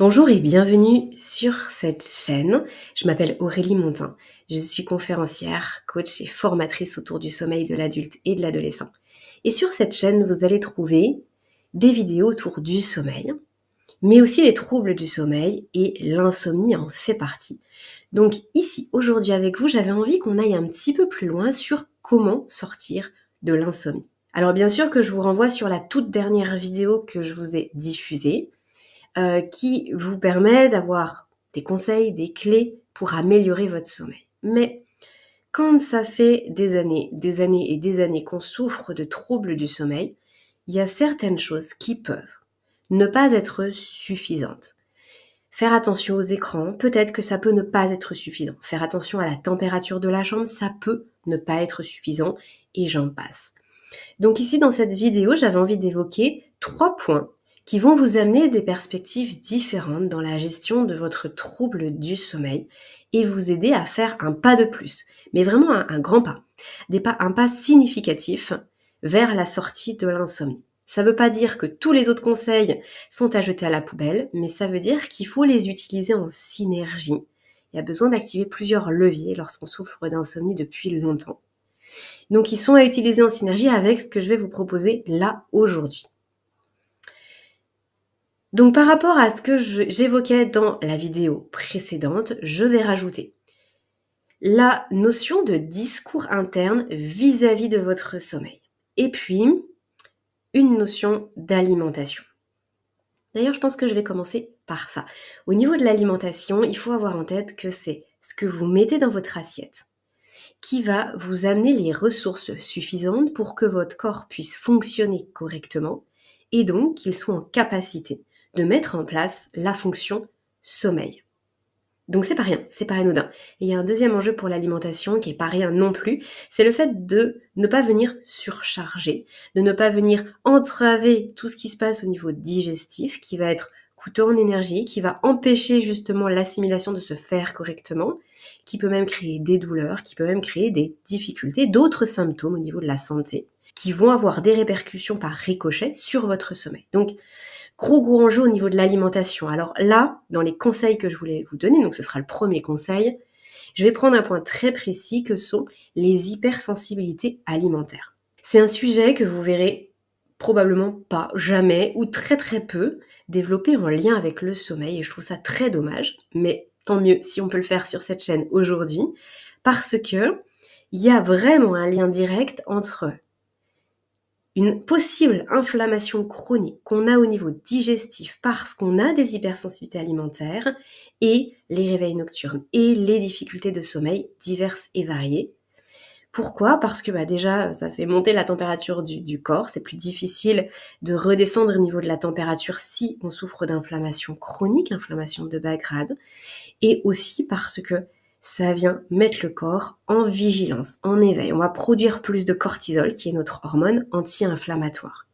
Bonjour et bienvenue sur cette chaîne. Je m'appelle Aurélie Montin. Je suis conférencière, coach et formatrice autour du sommeil de l'adulte et de l'adolescent. Et sur cette chaîne, vous allez trouver des vidéos autour du sommeil, mais aussi les troubles du sommeil et l'insomnie en fait partie. Donc ici, aujourd'hui avec vous, j'avais envie qu'on aille un petit peu plus loin sur comment sortir de l'insomnie. Alors bien sûr que je vous renvoie sur la toute dernière vidéo que je vous ai diffusée euh, qui vous permet d'avoir des conseils, des clés pour améliorer votre sommeil. Mais quand ça fait des années, des années et des années qu'on souffre de troubles du sommeil, il y a certaines choses qui peuvent ne pas être suffisantes. Faire attention aux écrans, peut-être que ça peut ne pas être suffisant. Faire attention à la température de la chambre, ça peut ne pas être suffisant et j'en passe. Donc ici dans cette vidéo, j'avais envie d'évoquer trois points qui vont vous amener des perspectives différentes dans la gestion de votre trouble du sommeil et vous aider à faire un pas de plus, mais vraiment un, grand pas, pas, un pas significatif vers la sortie de l'insomnie. Ça ne veut pas dire que tous les autres conseils sont à jeter à la poubelle, mais ça veut dire qu'il faut les utiliser en synergie. Il y a besoin d'activer plusieurs leviers lorsqu'on souffre d'insomnie depuis longtemps. Donc ils sont à utiliser en synergie avec ce que je vais vous proposer là aujourd'hui. Donc par rapport à ce que j'évoquais dans la vidéo précédente, je vais rajouter la notion de discours interne vis-à-vis de votre sommeil. Et puis, une notion d'alimentation. D'ailleurs, je pense que je vais commencer par ça. Au niveau de l'alimentation, il faut avoir en tête que c'est ce que vous mettez dans votre assiette qui va vous amener les ressources suffisantes pour que votre corps puisse fonctionner correctement et donc qu'il soit en capacité de mettre en place la fonction sommeil. Donc c'est pas rien, c'est pas anodin. Et il y a un deuxième enjeu pour l'alimentation qui est pas rien non plus, c'est le fait de ne pas venir surcharger, de ne pas venir entraver tout ce qui se passe au niveau digestif, qui va être coûteux en énergie, qui va empêcher justement l'assimilation de se faire correctement, qui peut même créer des douleurs, qui peut même créer des difficultés, d'autres symptômes au niveau de la santé, qui vont avoir des répercussions par ricochet sur votre sommeil. Donc Gros gros enjeu au niveau de l'alimentation. Alors là, dans les conseils que je voulais vous donner, donc ce sera le premier conseil, je vais prendre un point très précis que sont les hypersensibilités alimentaires. C'est un sujet que vous verrez probablement pas, jamais ou très très peu développé en lien avec le sommeil et je trouve ça très dommage, mais tant mieux si on peut le faire sur cette chaîne aujourd'hui parce que il y a vraiment un lien direct entre une possible inflammation chronique qu'on a au niveau digestif parce qu'on a des hypersensibilités alimentaires et les réveils nocturnes et les difficultés de sommeil diverses et variées. Pourquoi? Parce que bah, déjà, ça fait monter la température du, du corps, c'est plus difficile de redescendre au niveau de la température si on souffre d'inflammation chronique, inflammation de bas grade, et aussi parce que ça vient mettre le corps en vigilance, en éveil. On va produire plus de cortisol, qui est notre hormone anti-inflammatoire.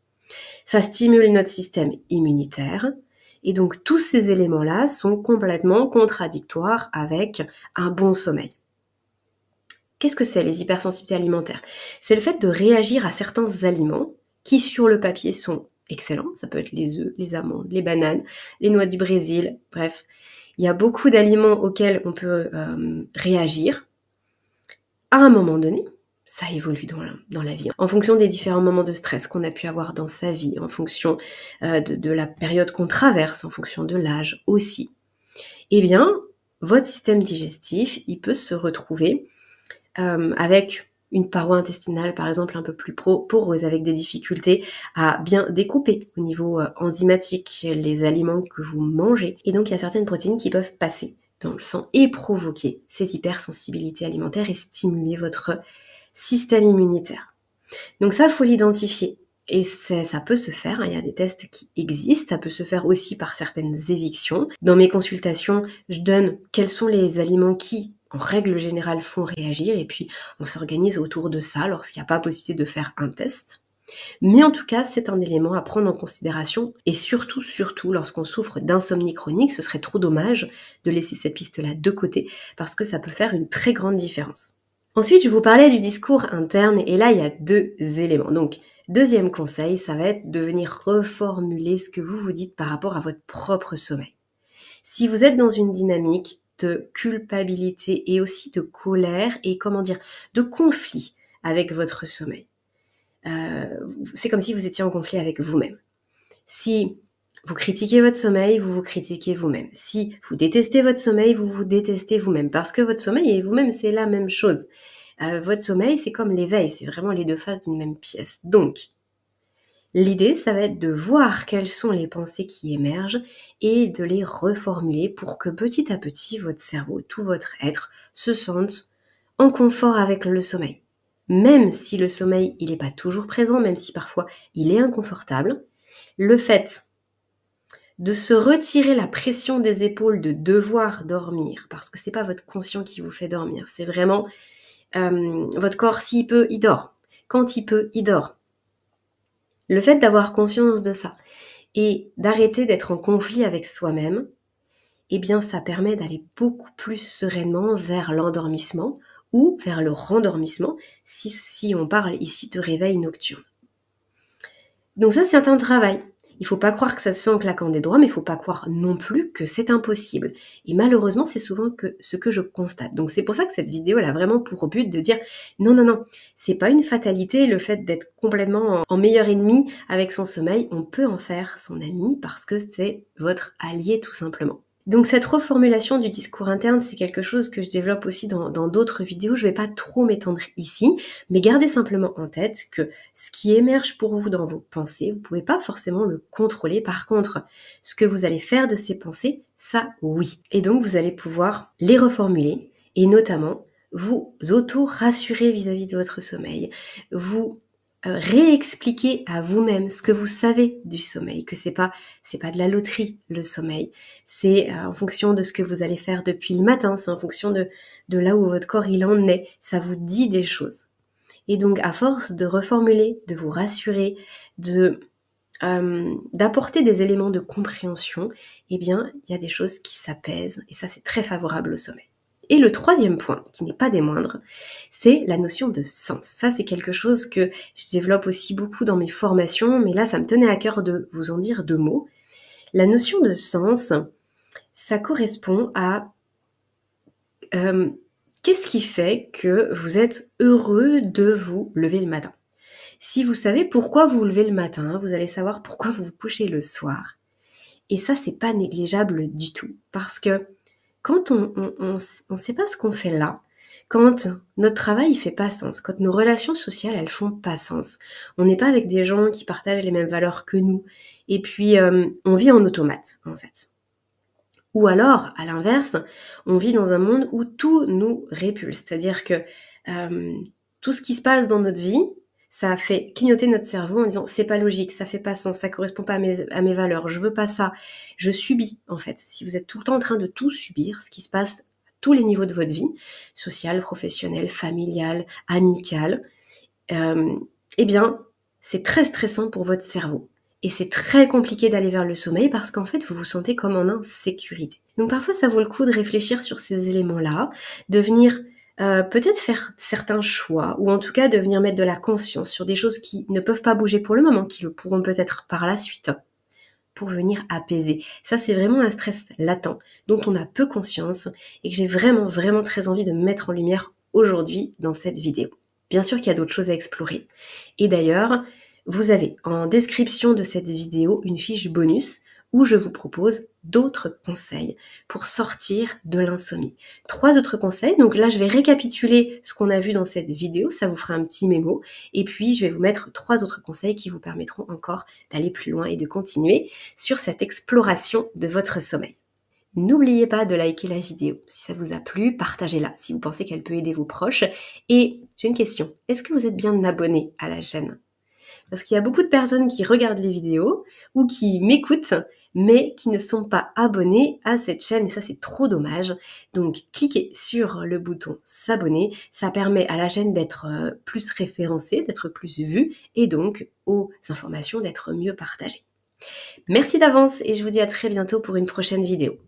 Ça stimule notre système immunitaire. Et donc tous ces éléments-là sont complètement contradictoires avec un bon sommeil. Qu'est-ce que c'est les hypersensibilités alimentaires? C'est le fait de réagir à certains aliments qui sur le papier sont excellents. Ça peut être les œufs, les amandes, les bananes, les noix du Brésil, bref. Il y a beaucoup d'aliments auxquels on peut euh, réagir à un moment donné. Ça évolue dans la, vie, en fonction des différents moments de stress qu'on a pu avoir dans sa vie, en fonction euh, de, la période qu'on traverse, en fonction de l'âge aussi. Eh bien, votre système digestif, il peut se retrouver euh, avec une paroi intestinale par exemple un peu plus poreuse avec des difficultés à bien découper au niveau euh, enzymatique les aliments que vous mangez. Et donc il y a certaines protéines qui peuvent passer dans le sang et provoquer ces hypersensibilités alimentaires et stimuler votre système immunitaire. Donc ça, faut l'identifier. Et ça peut se faire, hein, il y a des tests qui existent, ça peut se faire aussi par certaines évictions. Dans mes consultations, je donne quels sont les aliments qui en règle générale, font réagir et puis on s'organise autour de ça lorsqu'il n'y a pas possibilité de faire un test. Mais en tout cas, c'est un élément à prendre en considération et surtout, surtout lorsqu'on souffre d'insomnie chronique, ce serait trop dommage de laisser cette piste-là de côté parce que ça peut faire une très grande différence. Ensuite, je vous parlais du discours interne et là, il y a deux éléments. Donc, deuxième conseil, ça va être de venir reformuler ce que vous vous dites par rapport à votre propre sommeil. Si vous êtes dans une dynamique de culpabilité et aussi de colère et comment dire, de conflit avec votre sommeil, euh, c'est comme si vous étiez en conflit avec vous-même. Si vous critiquez votre sommeil, vous vous critiquez vous-même. Si vous détestez votre sommeil, vous vous détestez vous-même. Parce que votre sommeil et vous-même, c'est la même chose. Euh, votre sommeil, c'est comme l'éveil, c'est vraiment les deux faces d'une même pièce. Donc, l'idée, ça va être de voir quelles sont les pensées qui émergent et de les reformuler pour que petit à petit, votre cerveau, tout votre être, se sente en confort avec le sommeil. Même si le sommeil, il n'est pas toujours présent, même si parfois il est inconfortable, le fait de se retirer la pression des épaules de devoir dormir, parce que c'est pas votre conscient qui vous fait dormir, c'est vraiment euh, votre corps, s'il peut, il dort. Quand il peut, il dort. Le fait d'avoir conscience de ça et d'arrêter d'être en conflit avec soi-même, eh bien, ça permet d'aller beaucoup plus sereinement vers l'endormissement ou vers le rendormissement si, si on parle ici de réveil nocturne. Donc ça, c'est un travail. Il faut pas croire que ça se fait en claquant des doigts, mais il faut pas croire non plus que c'est impossible. Et malheureusement, c'est souvent ce que je constate. Donc c'est pour ça que cette vidéo elle a vraiment pour but de dire non non non, c'est pas une fatalité le fait d'être complètement en meilleur ennemi avec son sommeil, on peut en faire son ami parce que c'est votre allié tout simplement. Donc cette reformulation du discours interne, c'est quelque chose que je développe aussi dans d'autres vidéos. Je ne vais pas trop m'étendre ici, mais gardez simplement en tête que ce qui émerge pour vous dans vos pensées, vous ne pouvez pas forcément le contrôler. Par contre, ce que vous allez faire de ces pensées, ça oui. Et donc vous allez pouvoir les reformuler et notamment vous auto-rassurer vis-à-vis de votre sommeil, vous réexpliquer à vous-même ce que vous savez du sommeil, que c'est pas c'est pas de la loterie le sommeil, c'est euh, en fonction de ce que vous allez faire depuis le matin, c'est en fonction de de là où votre corps il en est, ça vous dit des choses. Et donc à force de reformuler, de vous rassurer, de euh, d'apporter des éléments de compréhension, eh bien il y a des choses qui s'apaisent et ça c'est très favorable au sommeil. Et le troisième point, qui n'est pas des moindres, c'est la notion de sens. Ça, c'est quelque chose que je développe aussi beaucoup dans mes formations, mais là, ça me tenait à cœur de vous en dire deux mots. La notion de sens, ça correspond à euh, qu'est-ce qui fait que vous êtes heureux de vous lever le matin? Si vous savez pourquoi vous vous levez le matin, vous allez savoir pourquoi vous vous couchez le soir. Et ça, c'est pas négligeable du tout, parce que quand on ne sait pas ce qu'on fait là, quand notre travail il fait pas sens, quand nos relations sociales elles font pas sens, on n'est pas avec des gens qui partagent les mêmes valeurs que nous, et puis euh, on vit en automate en fait. Ou alors, à l'inverse, on vit dans un monde où tout nous répulse, c'est-à-dire que euh, tout ce qui se passe dans notre vie, ça a fait clignoter notre cerveau en disant c'est pas logique, ça fait pas sens, ça correspond pas à mes, à mes valeurs, je veux pas ça. Je subis en fait. Si vous êtes tout le temps en train de tout subir, ce qui se passe à tous les niveaux de votre vie, social, professionnel, familial, amical, euh, eh bien c'est très stressant pour votre cerveau. Et c'est très compliqué d'aller vers le sommeil parce qu'en fait, vous vous sentez comme en insécurité. Donc parfois, ça vaut le coup de réfléchir sur ces éléments-là, de venir euh, peut-être faire certains choix, ou en tout cas de venir mettre de la conscience sur des choses qui ne peuvent pas bouger pour le moment, qui le pourront peut-être par la suite, pour venir apaiser. Ça, c'est vraiment un stress latent dont on a peu conscience et que j'ai vraiment, vraiment très envie de mettre en lumière aujourd'hui dans cette vidéo. Bien sûr qu'il y a d'autres choses à explorer. Et d'ailleurs, vous avez en description de cette vidéo une fiche bonus où je vous propose d'autres conseils pour sortir de l'insomnie. Trois autres conseils. Donc là, je vais récapituler ce qu'on a vu dans cette vidéo. Ça vous fera un petit mémo. Et puis, je vais vous mettre trois autres conseils qui vous permettront encore d'aller plus loin et de continuer sur cette exploration de votre sommeil. N'oubliez pas de liker la vidéo. Si ça vous a plu, partagez-la si vous pensez qu'elle peut aider vos proches. Et j'ai une question. Est-ce que vous êtes bien abonné à la chaîne? Parce qu'il y a beaucoup de personnes qui regardent les vidéos ou qui m'écoutent, mais qui ne sont pas abonnés à cette chaîne et ça c'est trop dommage. Donc cliquez sur le bouton s'abonner, ça permet à la chaîne d'être euh, plus référencée, d'être plus vue et donc aux informations d'être mieux partagées. Merci d'avance et je vous dis à très bientôt pour une prochaine vidéo.